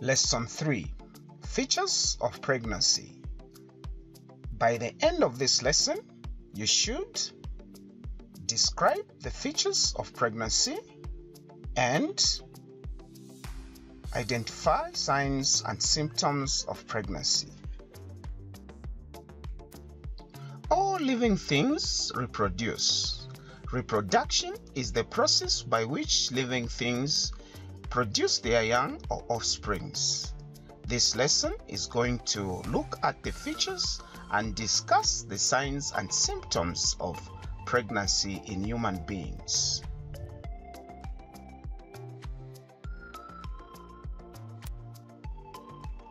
Lesson 3 Features of Pregnancy. By the end of this lesson, you should describe the features of pregnancy and identify signs and symptoms of pregnancy. All living things reproduce. Reproduction is the process by which living things produce their young or offsprings. This lesson is going to look at the features and discuss the signs and symptoms of pregnancy in human beings.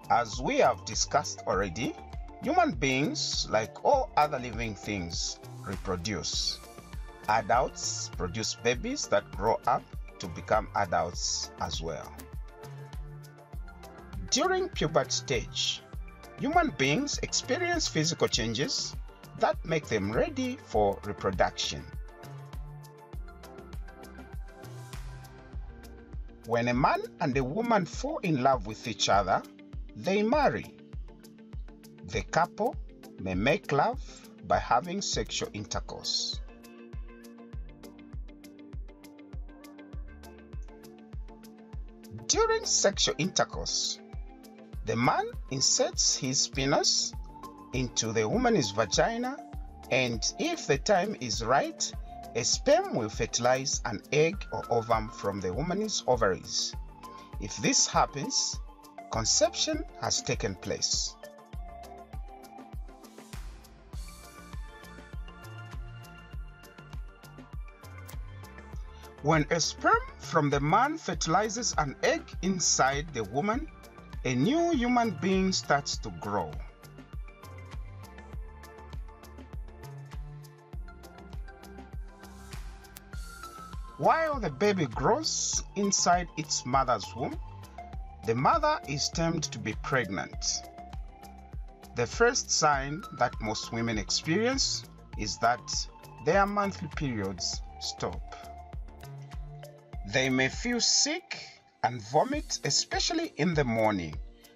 As we have discussed already, human beings, like all other living things, reproduce. Adults produce babies that grow up to become adults as well. During puberty stage, human beings experience physical changes that make them ready for reproduction. When a man and a woman fall in love with each other, they marry. The couple may make love by having sexual intercourse. During sexual intercourse, the man inserts his penis into the woman's vagina, and if the time is right, a sperm will fertilize an egg or ovum from the woman's ovaries. If this happens, conception has taken place. When a sperm from the man fertilizes an egg inside the woman, a new human being starts to grow. While the baby grows inside its mother's womb, the mother is termed to be pregnant. The first sign that most women experience is that their monthly periods stop. They may feel sick and vomit, especially in the morning.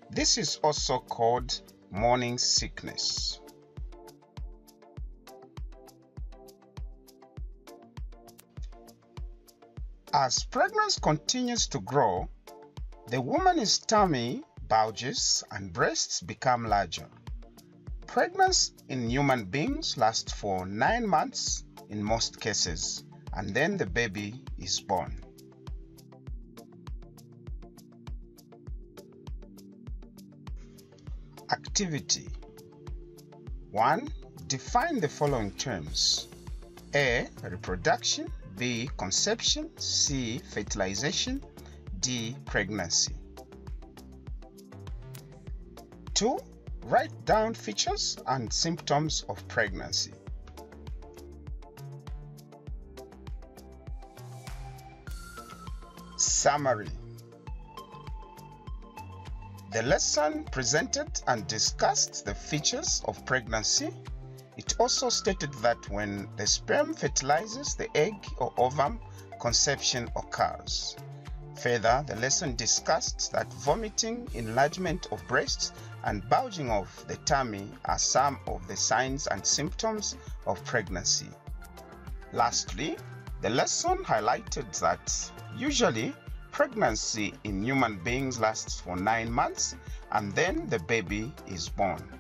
This is also called morning sickness. As pregnancy continues to grow, the woman's tummy bulges and breasts become larger. Pregnancy in human beings lasts for nine months in most cases, and then the baby is born. Activity 1. Define the following terms A. Reproduction, B. Conception, C. Fertilization, D. Pregnancy. 2. Write down features and symptoms of pregnancy. Summary the lesson presented and discussed the features of pregnancy. It also stated that when the sperm fertilizes the egg or ovum, conception occurs. Further, the lesson discussed that vomiting, enlargement of breasts, and bulging of the tummy are some of the signs and symptoms of pregnancy. Lastly, the lesson highlighted that usually Pregnancy in human beings lasts for nine months and then the baby is born.